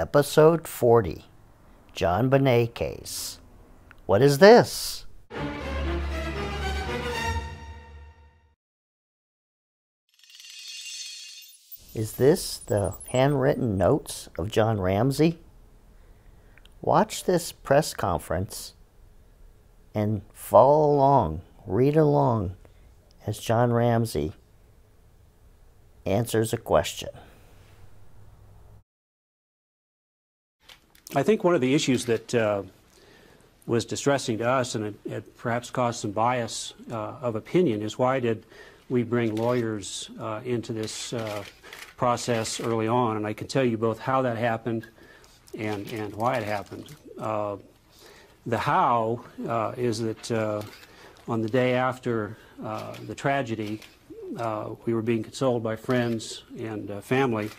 Episode 40 JonBenét Case. What is this? Is this the handwritten notes of John Ramsey? Watch this press conference and follow along, read along as John Ramsey answers a question. I think one of the issues that uh, was distressing to us and it, it perhaps caused some bias uh, of opinion is why did we bring lawyers uh, into this uh, process early on? And I can tell you both how that happened and, and why it happened. Uh, the how uh, is that on the day after the tragedy, we were being consoled by friends and family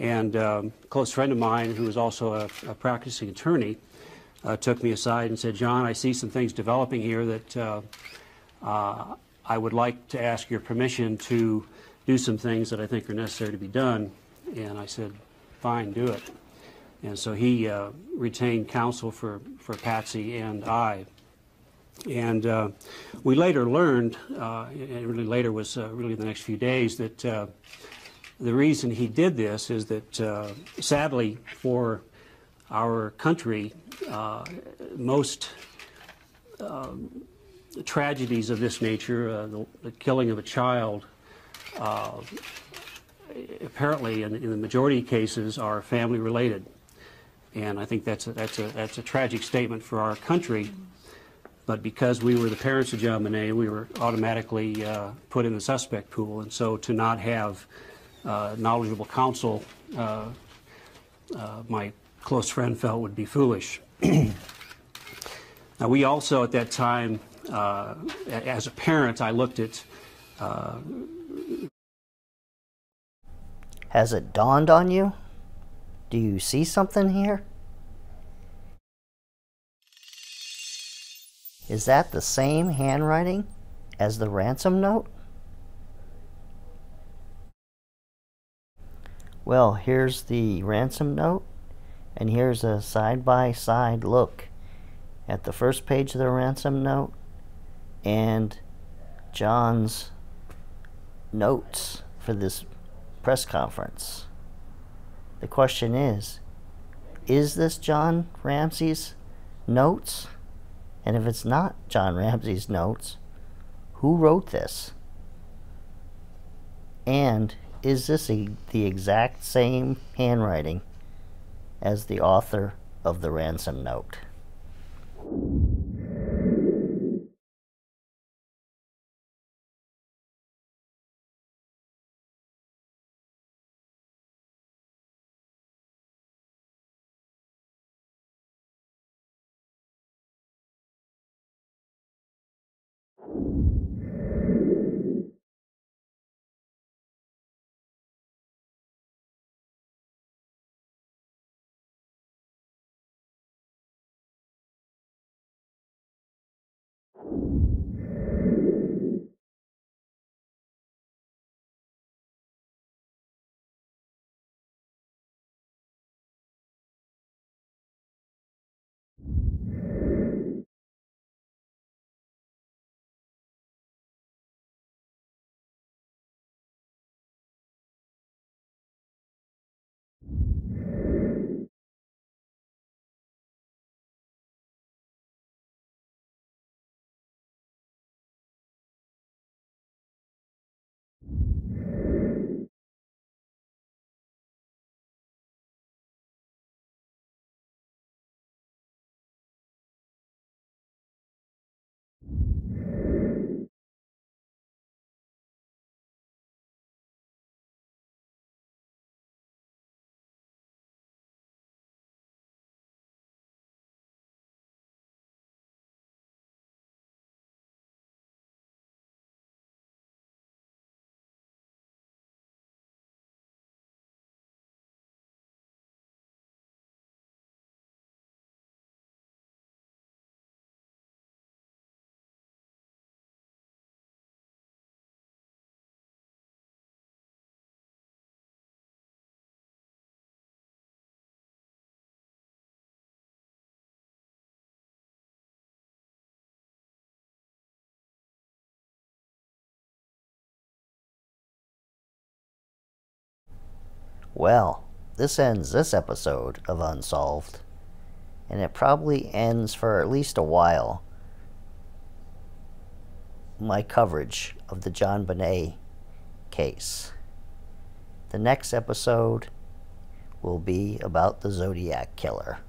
and um, a close friend of mine, who was also a, a practicing attorney, uh, took me aside and said, John, I see some things developing here that uh, uh, I would like to ask your permission to do some things that I think are necessary to be done. And I said, fine, do it. And so he uh, retained counsel for, for Patsy and I. And uh, we later learned, uh, and really later was really the next few days, that the reason he did this is that, uh, sadly, for our country, uh, most um, tragedies of this nature, uh, the, the, killing of a child, uh, apparently, in, in, the majority of cases, are family related. And I think that's a, that's a, that's a tragic statement for our country. But because we were the parents of JonBenét, we were automatically uh, put in the suspect pool. And so to not have knowledgeable counsel uh, uh, my close friend felt would be foolish. now, we also at that time, uh, as a parent, I looked at. Uh, Has it dawned on you? Do you see something here? Is that the same handwriting as the ransom note? Well, here's the ransom note, and here's a side-by-side -side look at the first page of the ransom note and John's notes for this press conference. The question is, is this John Ramsey's notes? And if it's not John Ramsey's notes, who wrote this? And is this a, the exact same handwriting as the author of the ransom note? you you. Well, this ends this episode of Unsolved, and it probably ends for at least a while my coverage of the JonBenét case. The next episode will be about the Zodiac Killer.